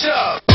Show.